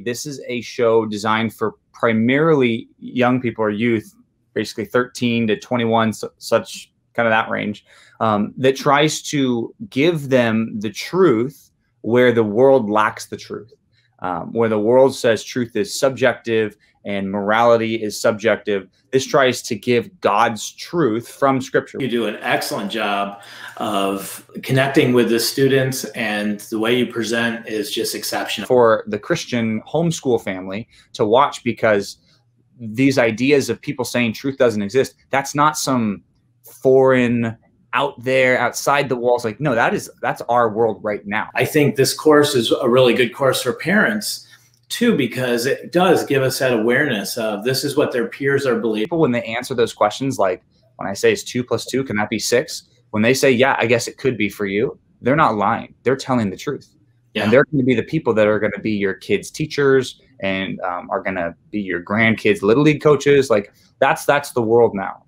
This is a show designed for primarily young people or youth, basically 13 to 21, such kind of that range, um, that tries to give them the truth where the world lacks the truth, um, where the world says truth is subjective and morality is subjective. This tries to give God's truth from Scripture. You do an excellent job of connecting with the students, and the way you present is just exceptional. For the Christian homeschool family to watch, because these ideas of people saying truth doesn't exist, that's not some foreign out there outside the walls like no that is that's our world right now i think this course is a really good course for parents too because it does give us that awareness of this is what their peers are believing. When they answer those questions, like when I say it's two plus two, can that be six? When they say, yeah, I guess it could be for you, they're not lying. They're telling the truth. Yeah. And they're going to be the people that are going to be your kids' teachers and um, are going to be your grandkids' little league coaches. Like that's that's the world now.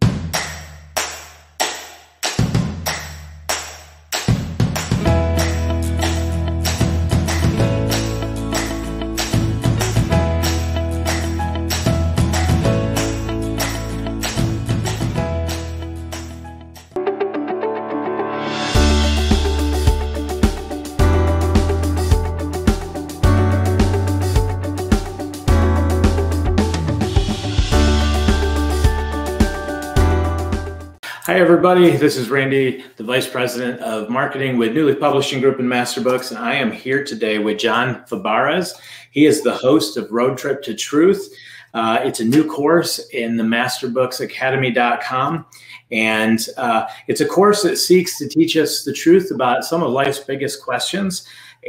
Everybody. This is Randy, the Vice President of Marketing with New Leaf Publishing Group and Masterbooks, and I am here today with John Fabarez. He is the host of Road Trip to Truth. Uh, it's a new course in the masterbooksacademy.com, and uh, it's a course that seeks to teach us the truth about some of life's biggest questions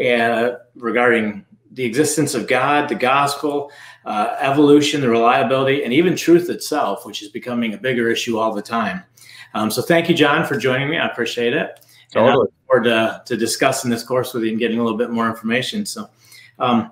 uh, regarding the existence of God, the gospel, uh, evolution, the reliability, and even truth itself, which is becoming a bigger issue all the time. Um, so thank you, John, for joining me. I appreciate it. Totally. And I look forward to, to discussing this course with you and getting a little bit more information. So, um,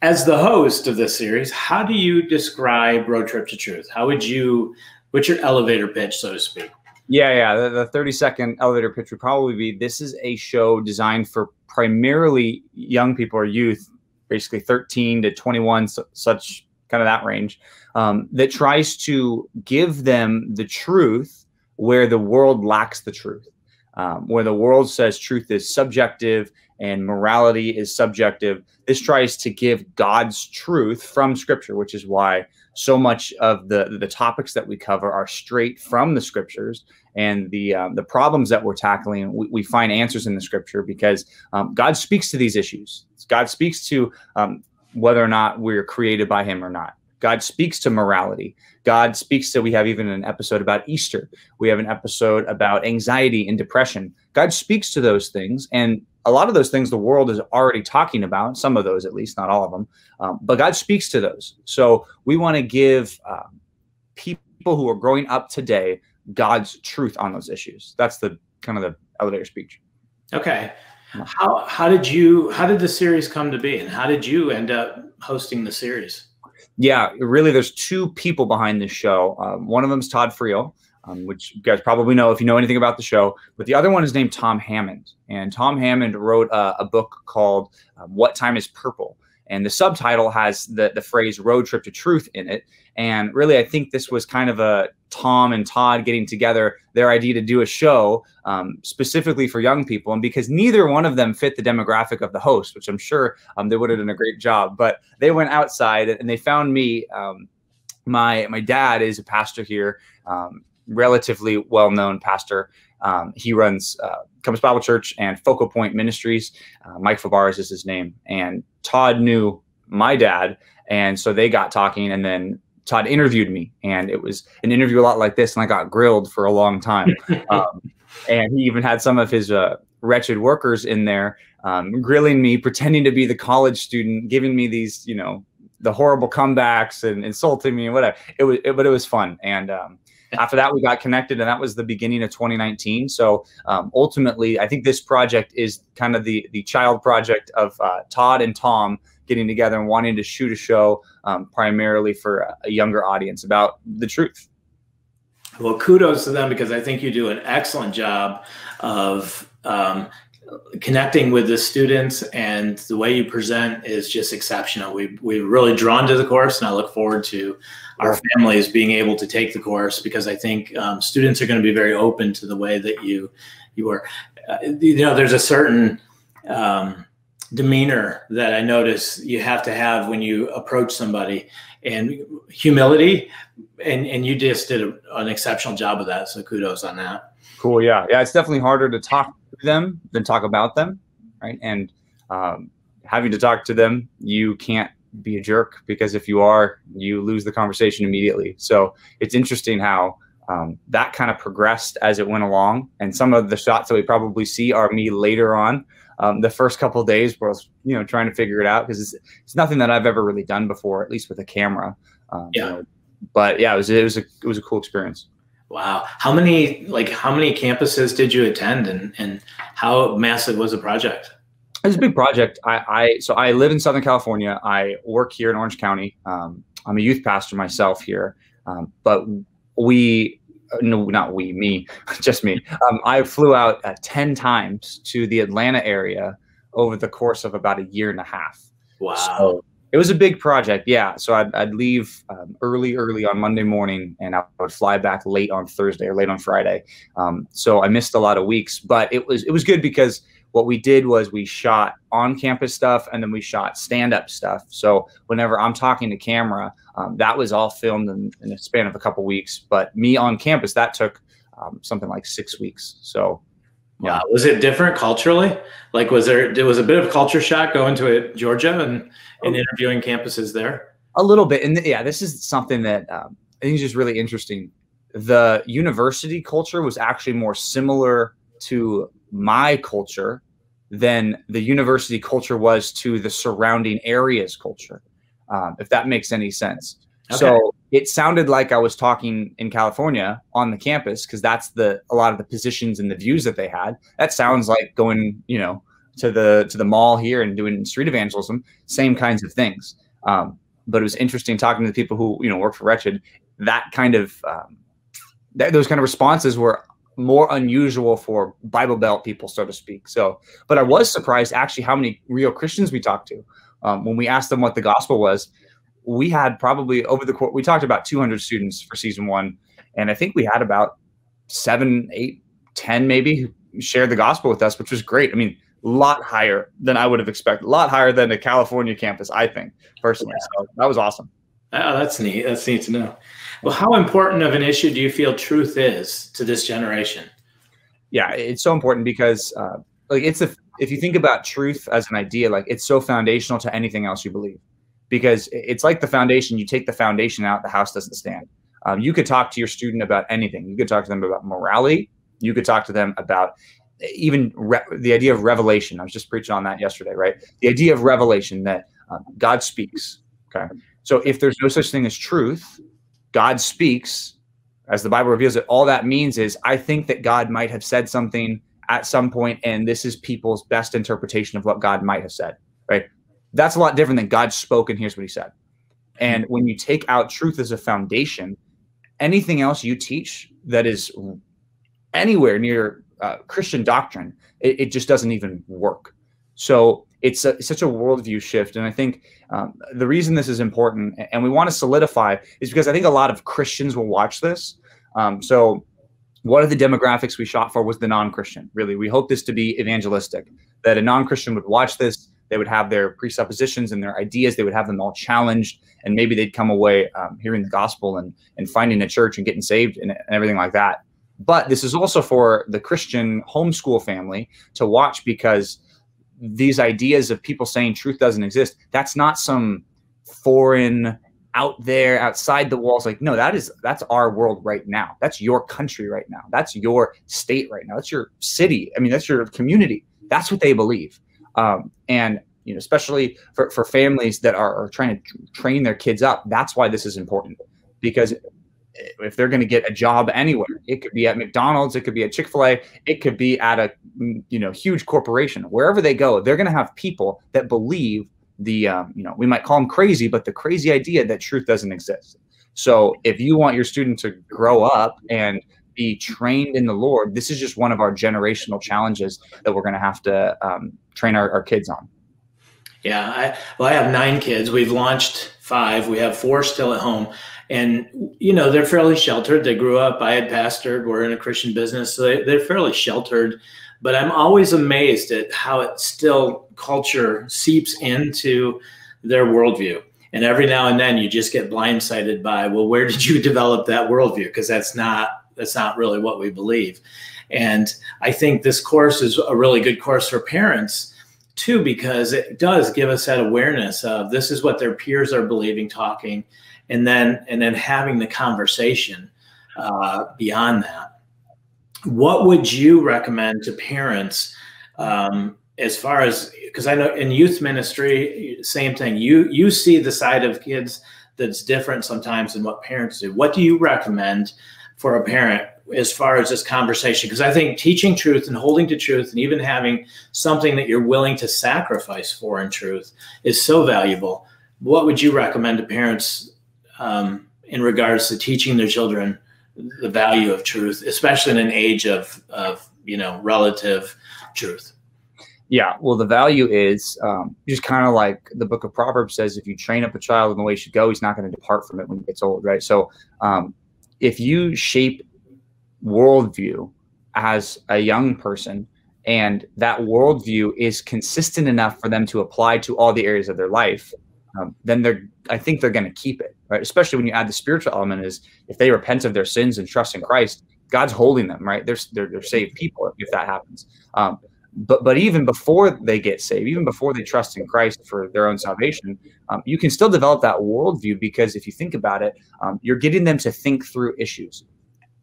as the host of this series, how do you describe Road Trip to Truth? How would you, what's your elevator pitch, so to speak? Yeah, yeah. The, the 30 second elevator pitch would probably be this is a show designed for primarily young people or youth, basically 13 to 21, such kind of that range, um, that tries to give them the truth where the world lacks the truth, um, where the world says truth is subjective and morality is subjective. This tries to give God's truth from Scripture, which is why so much of the the topics that we cover are straight from the Scriptures, and the um, the problems that we're tackling, we, we, find answers in the Scripture because um, God speaks to these issues. God speaks to um, whether or not we're created by Him or not. God speaks to morality. God speaks to, we have even an episode about Easter. We have an episode about anxiety and depression. God speaks to those things. And a lot of those things the world is already talking about, some of those at least, not all of them. Um, but God speaks to those. So we want to give uh, people who are growing up today God's truth on those issues. That's the kind of the elevator speech. Okay. How, how did you, how did the series come to be and how did you end up hosting the series? Yeah, really, there's two people behind this show. Um, one of them is Todd Friel, um, which you guys probably know if you know anything about the show. But the other one is named Tom Hammond, and Tom Hammond wrote a, a book called um, "What Time Is Purple." And the subtitle has the, the phrase road trip to truth in it. And really, I think this was kind of a Tom and Todd getting together, their idea to do a show um, specifically for young people. And because neither one of them fit the demographic of the host, which I'm sure um, they would have done a great job, but they went outside and they found me. Um, my, my dad is a pastor here, um, relatively well known pastor. Um, he runs uh, Compass Bible Church and Focal Point Ministries. Uh, Mike Fabarez is his name. And Todd knew my dad. And so they got talking. And then Todd interviewed me. And it was an interview a lot like this. And I got grilled for a long time. um, and he even had some of his uh, Wretched workers in there um, grilling me, pretending to be the college student, giving me these, you know, the horrible comebacks and insulting me and whatever. It was, it, but it was fun. And um, after that, we got connected, and that was the beginning of 2019. So um, ultimately, I think this project is kind of the the child project of uh, Todd and Tom getting together and wanting to shoot a show um, primarily for a younger audience about the truth. Well, kudos to them because I think you do an excellent job of um, connecting with the students and the way you present is just exceptional. We we're really drawn to the course, and I look forward to our families being able to take the course because I think um, students are going to be very open to the way that you you are. Uh, you know, there's a certain um, demeanor that I notice you have to have when you approach somebody, and humility, and and you just did a, an exceptional job of that. So kudos on that. Cool. Yeah. Yeah. It's definitely harder to talk to them than talk about them. Right. And um, having to talk to them, you can't be a jerk because if you are, you lose the conversation immediately. So it's interesting how um, that kind of progressed as it went along. And some of the shots that we probably see are me later on. Um, the first couple days where I was, you know, trying to figure it out because it's, it's nothing that I've ever really done before, at least with a camera. Um, yeah. You know, but yeah, it was it was a it was a cool experience. Wow. How many like how many campuses did you attend and and how massive was the project? It was a big project. I, I so I live in Southern California. I work here in Orange County. Um, I'm a youth pastor myself here, um, but we no not we me just me. Um, I flew out uh, ten times to the Atlanta area over the course of about a year and a half. Wow. So it was a big project, yeah. So I'd, I'd leave um, early, early on Monday morning, and I would fly back late on Thursday or late on Friday. Um, so I missed a lot of weeks, but it was it was good because what we did was we shot on campus stuff and then we shot stand up stuff. So whenever I'm talking to camera, um, that was all filmed in, in, a span of a couple weeks. But me on campus, that took um, something like six weeks. So yeah. Wow. Was it different culturally? Like, was there, it was a bit of culture shock going to it, Georgia and, and oh. interviewing campuses there? A little bit. And yeah, this is something that um, I think is just really interesting. The university culture was actually more similar to my culture than the university culture was to the surrounding areas culture, um, if that makes any sense. Okay. So it sounded like I was talking in California on the campus because that's the a lot of the positions and the views that they had. That sounds like going, you know, to the to the mall here and doing street evangelism, same kinds of things. Um, but it was interesting talking to the people who you know work for Wretched. That kind of um, that, those kind of responses were more unusual for Bible Belt people, so to speak. So, but I was surprised actually how many real Christians we talked to um, when we asked them what the gospel was we had probably over the course, we talked about 200 students for season one. And I think we had about seven, eight, ten 10 maybe shared the gospel with us, which was great. I mean, a lot higher than I would have expected, a lot higher than the California campus, I think, personally. Yeah. So that was awesome. Oh, that's neat. That's neat to know. Well, how important of an issue do you feel truth is to this generation? Yeah, it's so important because, uh, like, it's a, if you think about truth as an idea, like, it's so foundational to anything else you believe because it's like the foundation. You take the foundation out, the house doesn't stand. Um, you could talk to your student about anything. You could talk to them about morality. You could talk to them about even the idea of revelation. I was just preaching on that yesterday, right? The idea of revelation that um, God speaks. Okay. So if there's no such thing as truth, God speaks, as the Bible reveals it. All that means is I think that God might have said something at some point, and this is people's best interpretation of what God might have said, right? That's a lot different than God spoke and here's what he said. And when you take out truth as a foundation, anything else you teach that is anywhere near uh, Christian doctrine, it, it, just doesn't even work. So it's, a, it's such a worldview shift. And I think um, the reason this is important and we want to solidify is because I think a lot of Christians will watch this. Um, so one of the demographics we shot for was the non-Christian. Really, we hope this to be evangelistic, that a non-Christian would watch this they would have their presuppositions and their ideas. They would have them all challenged, and maybe they'd come away um, hearing the gospel and and finding a church and getting saved and, and everything like that. But this is also for the Christian homeschool family to watch because these ideas of people saying truth doesn't exist. That's not some foreign out there outside the walls. Like no that is that's our world right now. That's your country right now. That's your state right now. That's your city. I mean that's your community. That's what they believe. Um, and you know, especially for, for families that are, are trying to train their kids up, that's why this is important. Because if they're going to get a job anywhere, it could be at McDonald's, it could be at Chick Fil A, it could be at a you know huge corporation. Wherever they go, they're going to have people that believe the um, you know we might call them crazy, but the crazy idea that truth doesn't exist. So if you want your student to grow up and be trained in the Lord, this is just one of our generational challenges that we're going to have to um, train our, our kids on. Yeah, I, well, I have nine kids. We've launched five. We have four still at home, and you know they're fairly sheltered. They grew up. I had pastored. We're in a Christian business, so they, they're fairly sheltered. But I'm always amazed at how it still culture seeps into their worldview. And every now and then, you just get blindsided by, well, where did you develop that worldview? Because that's not that's not really what we believe. And I think this course is a really good course for parents too because it does give us that awareness of this is what their peers are believing talking and then and then having the conversation uh, beyond that. What would you recommend to parents um, as far as because i know in youth ministry same thing. You you see the side of kids that's different sometimes than what parents do. What do you recommend for a parent as far as this conversation? Because I think teaching truth and holding to truth and even having something that you're willing to sacrifice for in truth is so valuable. What would you recommend to parents um, in regards to teaching their children the value of truth, especially in an age of of you know relative truth? Yeah, well, the value is um, just kind of like the book of Proverbs says: if you train up a child in the way he should go, he's not going to depart from it when he gets old, right? So, um, if you shape worldview as a young person and that worldview is consistent enough for them to apply to all the areas of their life um, then they're i think they're going to keep it right especially when you add the spiritual element is if they repent of their sins and trust in christ god's holding them right they're they're, they're saved people if that happens um, but but even before they get saved even before they trust in christ for their own salvation um, you can still develop that worldview because if you think about it um, you're getting them to think through issues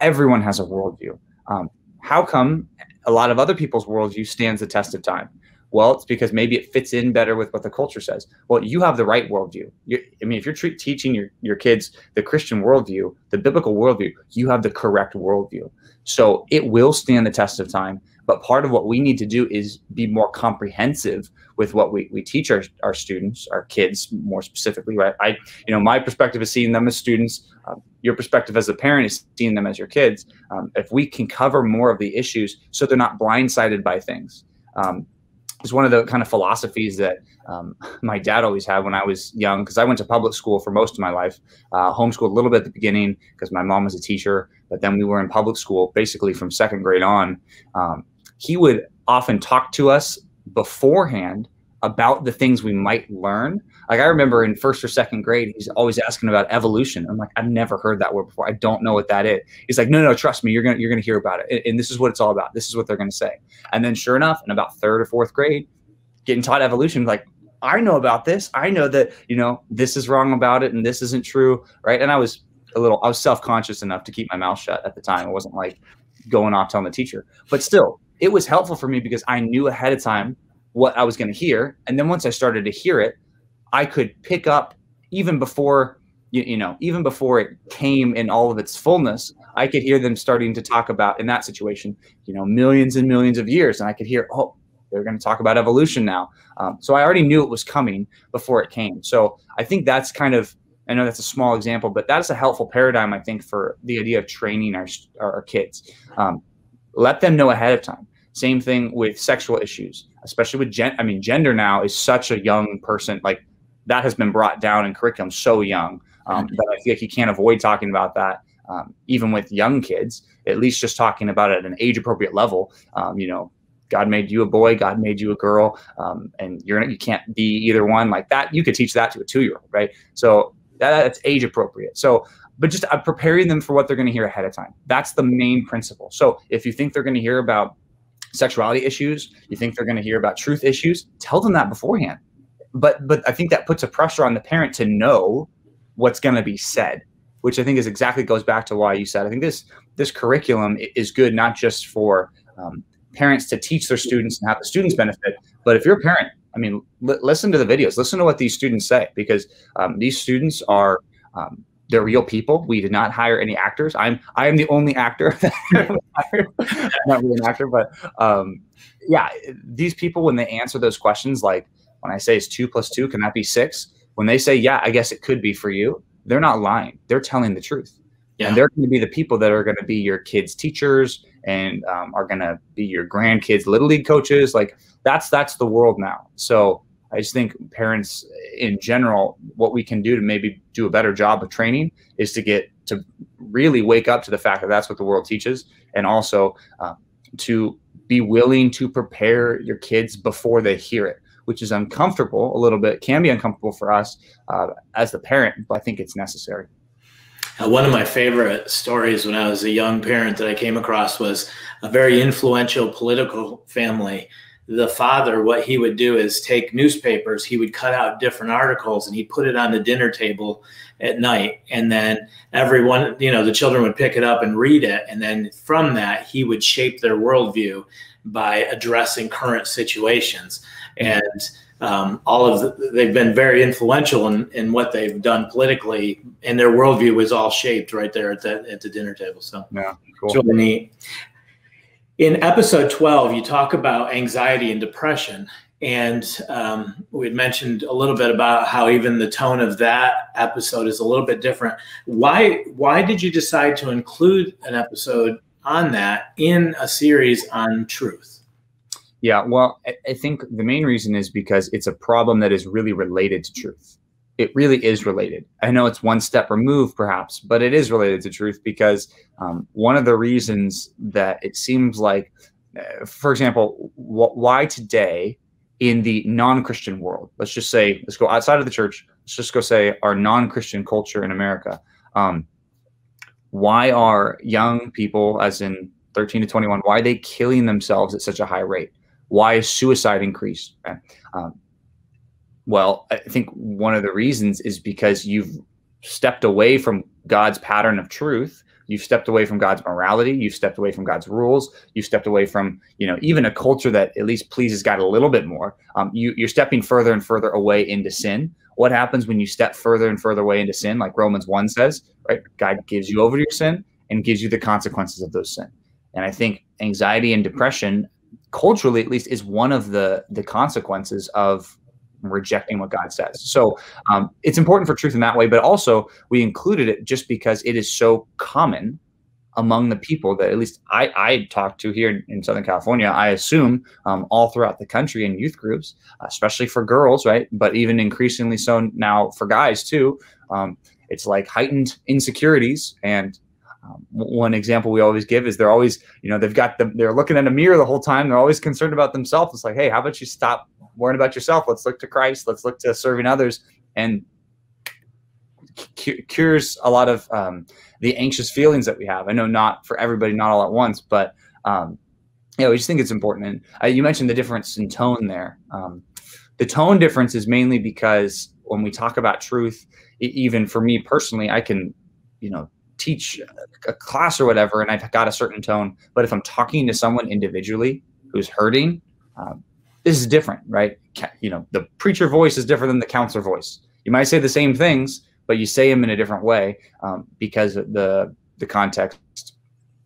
everyone has a worldview. Um, how come a lot of other people's worldview stands the test of time? Well, it's because maybe it fits in better with what the culture says. Well, you have the right worldview. You're, I mean, if you're tre- teaching your, your kids the Christian worldview, the biblical worldview, you have the correct worldview. So it will stand the test of time. But part of what we need to do is be more comprehensive with what we, we teach our, our students, our kids more specifically, right? I, you know, my perspective is seeing them as students. Um, your perspective as a parent is seeing them as your kids. Um, if we can cover more of the issues so they're not blindsided by things. Um, it's one of the kind of philosophies that um, my dad always had when I was young, because I went to public school for most of my life, uh, homeschooled a little bit at the beginning because my mom was a teacher, but then we were in public school basically from second grade on. Um, he would often talk to us beforehand about the things we might learn. Like I remember in first or second grade, he's always asking about evolution. I'm like, I've never heard that word before. I don't know what that is. He's like, no, no, trust me, you're gonna you're gonna hear about it, and, and this is what it's all about. This is what they're gonna say. And then sure enough, in about third or fourth grade, getting taught evolution, like I know about this. I know that you know this is wrong about it, and this isn't true, right? And I was a little, I was self conscious enough to keep my mouth shut at the time. It wasn't like going off telling the teacher, but still, it was helpful for me because I knew ahead of time what I was going to hear. And then once I started to hear it, I could pick up even before you, you, know even before it came in all of its fullness i could hear them starting to talk about in that situation you know millions and millions of years. And i could hear oh they're going to talk about evolution now. Um, so i already knew it was coming before it came. So i think that's kind of i know that's a small example but that's a helpful paradigm i think for the idea of training our, our kids. Um, let them know ahead of time. Same thing with sexual issues, especially with gen. I mean, gender now is such a young person. Like that has been brought down in curriculum so young um, mm-hmm. that I feel like you can't avoid talking about that. Um, even with young kids, at least just talking about it at an age appropriate level. Um, you know, God made you a boy, God made you a girl, um, and you're you can't be either one like that. You could teach that to a two year old, right? So that, that's age appropriate. So but just uh, preparing them for what they're going to hear ahead of time. That's the main principle. So if you think they're going to hear about sexuality issues, you think they're going to hear about truth issues, tell them that beforehand. But but I think that puts a pressure on the parent to know what's going to be said, which I think is exactly goes back to why you said I think this this curriculum is good not just for um, parents to teach their students and have the students benefit, but if you're a parent, I mean, li- listen to the videos, listen to what these students say because um, these students are um, they're real people. We did not hire any actors. I'm I am the only actor. not really an actor, but um, yeah, these people when they answer those questions, like when I say it's two plus two, can that be six? When they say yeah, I guess it could be for you. They're not lying. They're telling the truth. Yeah. And they're going to be the people that are going to be your kids' teachers and um, are going to be your grandkids' little league coaches. Like that's that's the world now. So I just think parents in general, what we can do to maybe do a better job of training is to get to really wake up to the fact that that's what the world teaches, and also uh, to be willing to prepare your kids before they hear it, which is uncomfortable a little bit, can be uncomfortable for us uh, as the parent, but I think it's necessary. Uh, one of my favorite stories when I was a young parent that I came across was a very influential political family the father, what he would do is take newspapers, he would cut out different articles and he put it on the dinner table at night. And then everyone, you know, the children would pick it up and read it. And then from that, he would shape their worldview by addressing current situations. And um, all of the, they've been very influential in, in what they've done politically, and their worldview was all shaped right there at the at the dinner table. So yeah, cool. it's really neat. In episode 12, you talk about anxiety and depression. And um, we had mentioned a little bit about how even the tone of that episode is a little bit different. Why, why did you decide to include an episode on that in a series on truth? Yeah, well, I think the main reason is because it's a problem that is really related to truth it really is related. I know it's one step removed, perhaps, but it is related to truth because um, one of the reasons that it seems like, uh, for example, wh- why today in the non-Christian world, let's just say, let's go outside of the church, let's just go say our non-Christian culture in America. Um, why are young people, as in 13 to 21, why are they killing themselves at such a high rate? Why is suicide increased? Um, well, I think one of the reasons is because you've stepped away from God's pattern of truth. You've stepped away from God's morality. You've stepped away from God's rules. You've stepped away from, you know, even a culture that at least pleases God a little bit more. Um, you, you're stepping further and further away into sin. What happens when you step further and further away into sin? Like Romans 1 says, right? God gives you over to your sin and gives you the consequences of those sin. And I think anxiety and depression, culturally at least, is one of the the consequences of rejecting what God says. So um, it's important for truth in that way, but also we included it just because it is so common among the people that at least I, I talked to here in Southern California. I assume um, all throughout the country in youth groups, especially for girls, right? But even increasingly so now for guys too. Um, it's like heightened insecurities and um, one example we always give is they're always, you know, they've got them, they're looking in a mirror the whole time. They're always concerned about themselves. It's like, hey, how about you stop worrying about yourself? Let's look to Christ. Let's look to serving others. And cures a lot of um, the anxious feelings that we have. I know not for everybody, not all at once, but um, yeah, we just think it's important. And uh, you mentioned the difference in tone there. Um, the tone difference is mainly because when we talk about truth, even for me personally, I can, you know, teach a class or whatever, and I've got a certain tone. But if I'm talking to someone individually who's hurting, um, this is different, right? You know, the preacher voice is different than the counselor voice. You might say the same things, but you say them in a different way um, because the the context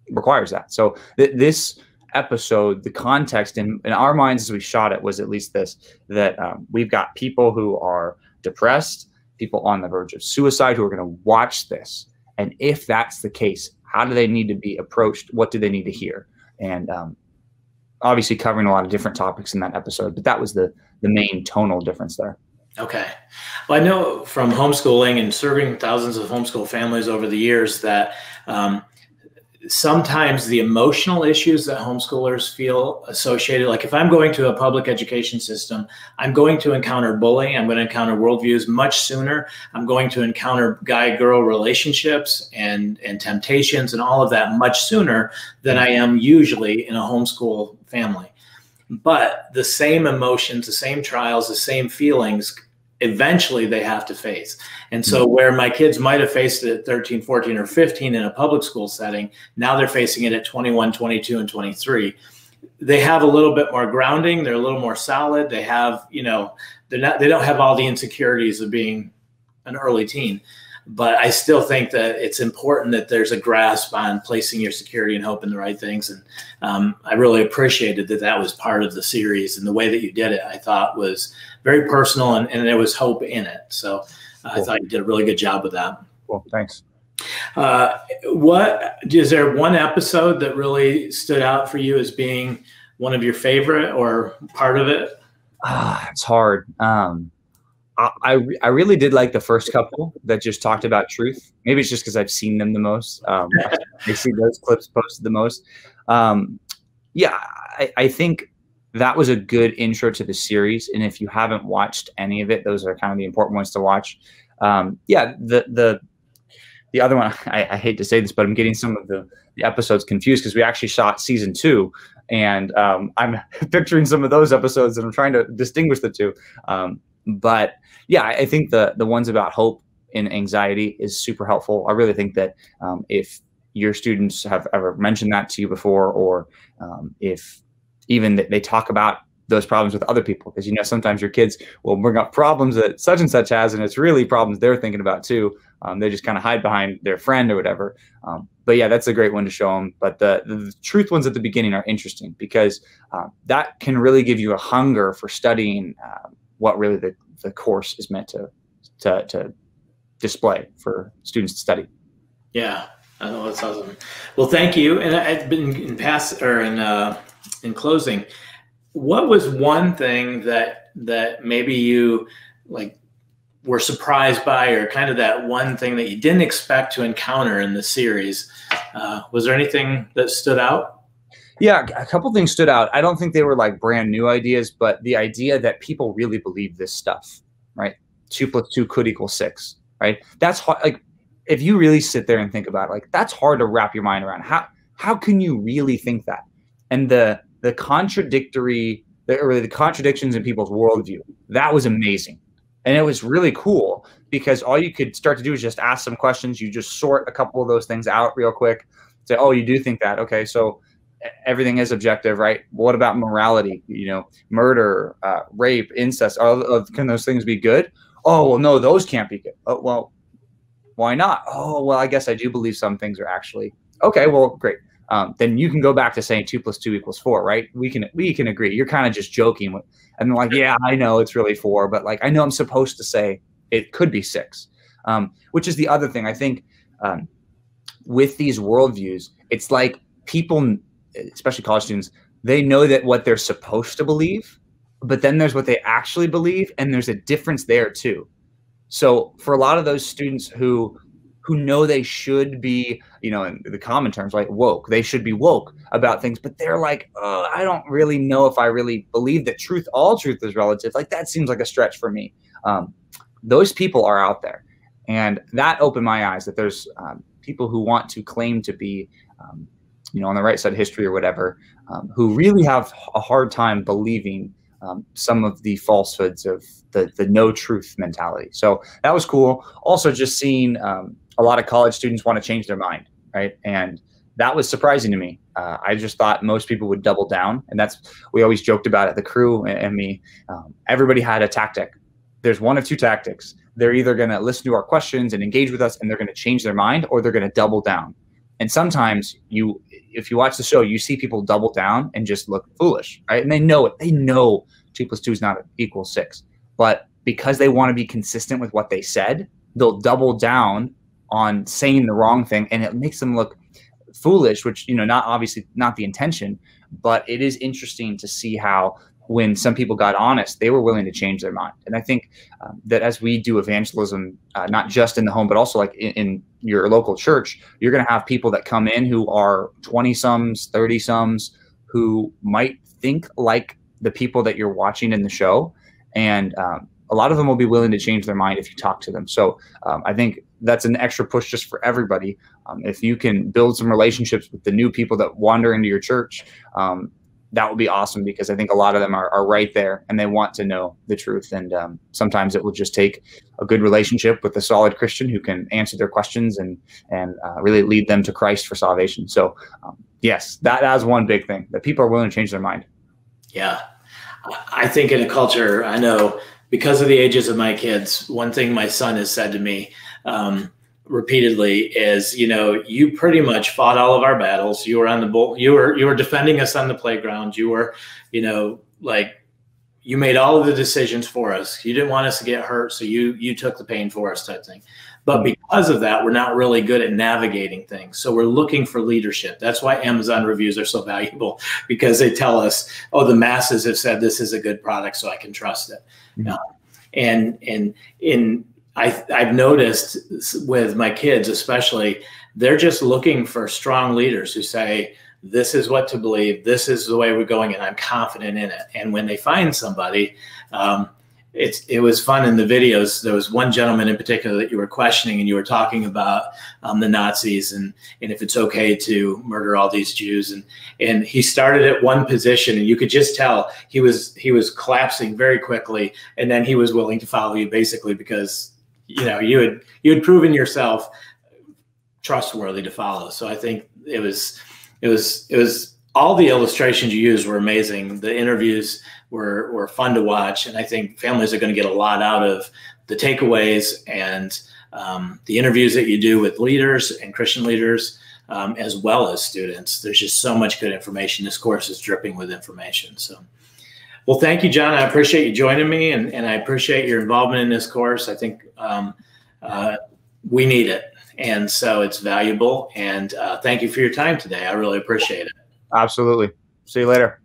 requires that. So th- this episode, the context in, in our minds as we shot it was at least this: that um, we've got people who are depressed, people on the verge of suicide who are going to watch this and if that's the case, how do they need to be approached? What do they need to hear? And um, obviously covering a lot of different topics in that episode, but that was the the main tonal difference there. Okay. Well, I know from homeschooling and serving thousands of homeschool families over the years that um, sometimes the emotional issues that homeschoolers feel associated like if i'm going to a public education system i'm going to encounter bullying i'm going to encounter worldviews much sooner. I'm going to encounter guy girl relationships and and temptations and all of that much sooner than i am usually in a homeschool family. But the same emotions the same trials the same feelings eventually they have to face. And so, mm-hmm. where my kids might have faced it at 13, 14, or 15 in a public school setting, now they're facing it at 21, 22, and 23. They have a little bit more grounding. They're a little more solid. They have, you know, they're not, they don't have all the insecurities of being an early teen but I still think that it's important that there's a grasp on placing your security and hope in the right things. And um, I really appreciated that that was part of the series and the way that you did it. I thought was very personal and, and there was hope in it. So uh, cool. I thought you did a really good job with that. Well, thanks. Uh, what is there one episode that really stood out for you as being one of your favorite or part of it? Ah, it's hard. Um, I, I, I really did like the first couple that just talked about truth. Maybe it's just because I've seen them the most. Um, I see those clips posted the most. Um, yeah, I, I think that was a good intro to the series. And if you haven't watched any of it, those are kind of the important ones to watch. Um, yeah, the the the other one, I, I, hate to say this, but I'm getting some of the, the episodes confused because we actually shot season two, and um, I'm picturing some of those episodes, and I'm trying to distinguish the two. Um, but yeah, I think the the ones about hope and anxiety is super helpful. I really think that um, if your students have ever mentioned that to you before, or um, if even they talk about those problems with other people because you know sometimes your kids will bring up problems that such and such has and it's really problems they're thinking about too. Um, they just kind of hide behind their friend or whatever. Um, but yeah that's a great one to show them but the, the, truth ones at the beginning are interesting because uh, that can really give you a hunger for studying uh, what really the, the course is meant to, to, to display for students to study yeah I know that's awesome. Well, thank you. And I've been in past or in uh, in closing what was one thing that that maybe you like were surprised by or kind of that one thing that you didn't expect to encounter in the series uh, was there anything that stood out yeah a couple things stood out i don't think they were like brand new ideas but the idea that people really believe this stuff right two plus two could equal six right that's hard like if you really sit there and think about it like that's hard to wrap your mind around how how can you really think that and the the contradictory or the contradictions in people's worldview. That was amazing. And it was really cool because all you could start to do is just ask some questions. You just sort a couple of those things out real quick. Say, oh, you do think that. Okay, so everything is objective, right? What about morality? You know, murder, uh, rape, incest. All, can those things be good? Oh, well, no, those can't be good. Oh, well, why not? Oh, well, I guess I do believe some things are actually okay. Well, great um, then you can go back to saying two plus two equals four, right? We can we can agree. You're kind of just joking with, and like, yeah, I know it's really four, but like I know I'm supposed to say it could be six, um, which is the other thing. I think um, with these worldviews, it's like people, especially college students, they know that what they're supposed to believe, but then there's what they actually believe, and there's a difference there too. So for a lot of those students who who know they should be, you know, in the common terms, like woke. They should be woke about things, but they're like, oh, I don't really know if I really believe that truth, all truth is relative. Like that seems like a stretch for me. Um, those people are out there, and that opened my eyes that there's um, people who want to claim to be, um, you know, on the right side of history or whatever, um, who really have a hard time believing um, some of the falsehoods of the the no truth mentality. So that was cool. Also, just seeing um, a lot of college students want to change their mind, right? And that was surprising to me. Uh, I just thought most people would double down, and that's we always joked about it. The crew and, and me, um, everybody had a tactic. There's one of two tactics. They're either going to listen to our questions and engage with us, and they're going to change their mind, or they're going to double down. And sometimes you, if you watch the show, you see people double down and just look foolish, right? And they know it. They know two plus two is not equal six, but because they want to be consistent with what they said, they'll double down on saying the wrong thing and it makes them look foolish which you know not obviously not the intention but it is interesting to see how when some people got honest they were willing to change their mind and i think um, that as we do evangelism uh, not just in the home but also like in, in your local church you're going to have people that come in who are 20 sums 30 sums who might think like the people that you're watching in the show and um, a lot of them will be willing to change their mind if you talk to them. So um, I think that's an extra push just for everybody. Um, if you can build some relationships with the new people that wander into your church, um, that would be awesome because I think a lot of them are, are right there and they want to know the truth. And um, sometimes it will just take a good relationship with a solid Christian who can answer their questions and and uh, really lead them to Christ for salvation. So um, yes, that is one big thing that people are willing to change their mind. Yeah, I think in a culture, I know because of the ages of my kids, one thing my son has said to me um, repeatedly is, you know, you pretty much fought all of our battles. You were on the bull. You were you were defending us on the playground. You were, you know, like you made all of the decisions for us. You didn't want us to get hurt, so you you took the pain for us, type thing. But because of that, we're not really good at navigating things. So we're looking for leadership. That's why Amazon reviews are so valuable because they tell us, oh, the masses have said this is a good product, so I can trust it. Mm-hmm. Uh, and and in I, I've noticed with my kids, especially, they're just looking for strong leaders who say, this is what to believe. This is the way we're going, and I'm confident in it. And when they find somebody, um, it's it was fun in the videos. There was one gentleman in particular that you were questioning, and you were talking about um, the Nazis and and if it's okay to murder all these Jews. And and he started at one position, and you could just tell he was he was collapsing very quickly, and then he was willing to follow you basically because you know you had you had proven yourself trustworthy to follow. So I think it was it was it was all the illustrations you used were amazing. The interviews were were fun to watch, and I think families are going to get a lot out of the takeaways and um, the interviews that you do with leaders and Christian leaders, um, as well as students. There's just so much good information. This course is dripping with information. So. Well, thank you, John. I appreciate you joining me, and, and I appreciate your involvement in this course. I think um, uh, we need it, and so it's valuable. And uh, thank you for your time today. I really appreciate it. Absolutely. See you later.